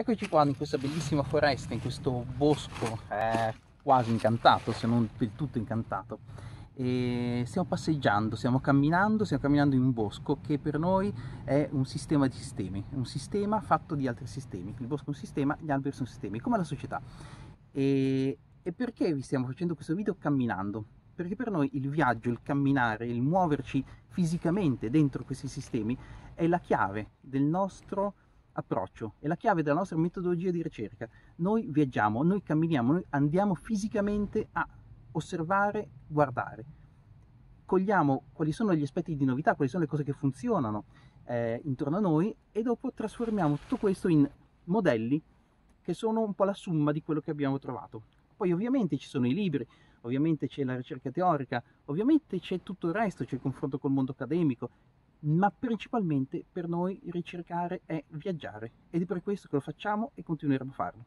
Eccoci qua in questa bellissima foresta, in questo bosco eh, quasi incantato, se non del tutto incantato. E stiamo passeggiando, stiamo camminando, stiamo camminando in un bosco che per noi è un sistema di sistemi, un sistema fatto di altri sistemi. Il bosco è un sistema, gli alberi sono sistemi, come la società. E, e perché vi stiamo facendo questo video camminando? Perché per noi il viaggio, il camminare, il muoverci fisicamente dentro questi sistemi è la chiave del nostro approccio, è la chiave della nostra metodologia di ricerca. Noi viaggiamo, noi camminiamo, noi andiamo fisicamente a osservare, guardare. Cogliamo quali sono gli aspetti di novità, quali sono le cose che funzionano eh, intorno a noi e dopo trasformiamo tutto questo in modelli che sono un po' la somma di quello che abbiamo trovato. Poi ovviamente ci sono i libri, ovviamente c'è la ricerca teorica, ovviamente c'è tutto il resto, c'è il confronto col mondo accademico, ma principalmente per noi ricercare è viaggiare ed è per questo che lo facciamo e continueremo a farlo.